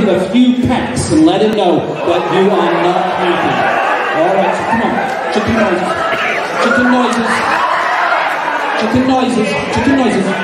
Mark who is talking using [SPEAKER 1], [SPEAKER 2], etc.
[SPEAKER 1] him a few pecks and let him know that you are not happy. All right, so come on. Chicken noises. Chicken noises. Chicken noises. Chicken noises.